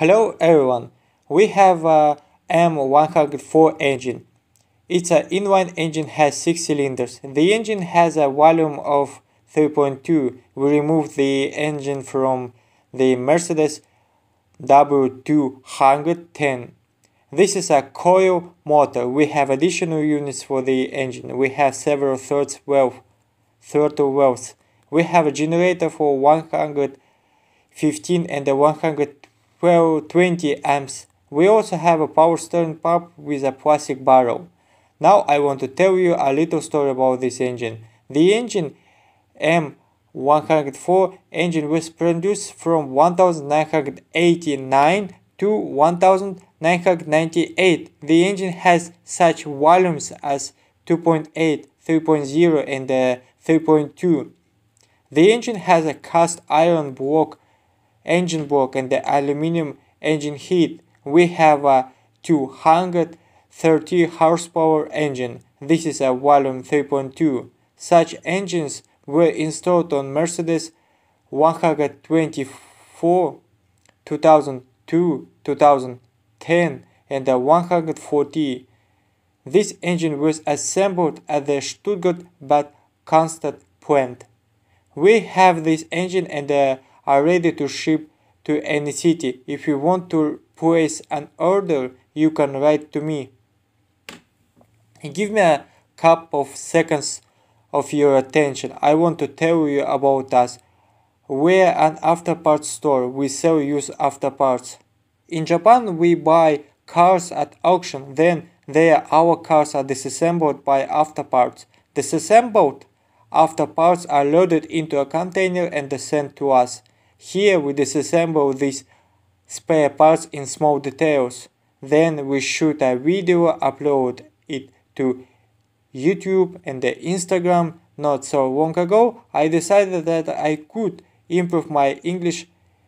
Hello everyone, we have a M104 engine. It's an inline engine has 6 cylinders. The engine has a volume of 3.2. We removed the engine from the Mercedes W210. This is a coil motor. We have additional units for the engine. We have several thirds valve, throttle valves. We have a generator for 115 and 120 12-20 amps. We also have a power steering pump with a plastic barrel. Now I want to tell you a little story about this engine. The engine M104 engine was produced from 1989 to 1998. The engine has such volumes as 2.8, 3.0 and uh, 3.2. The engine has a cast iron block engine block and the aluminum engine head, we have a 230 horsepower engine. This is a volume 3.2. Such engines were installed on Mercedes 124, 2002, 2010 and the 140. This engine was assembled at the Stuttgart Bad Cannstatt plant. We have this engine and the are ready to ship to any city. If you want to place an order, you can write to me. Give me a couple of seconds of your attention. I want to tell you about us. We're an afterparts store. We sell used afterparts. In Japan, we buy cars at auction. Then there our cars are disassembled by afterparts. Disassembled afterparts are loaded into a container and sent to us. Here we disassemble these spare parts in small details. Then we shoot a video, upload it to YouTube and Instagram. Not so long ago, I decided that I could improve my English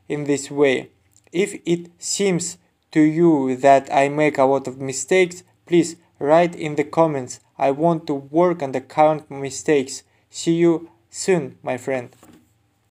in this way. If it seems to you that I make a lot of mistakes, please write in the comments. I want to work on the current mistakes. See you soon, my friend.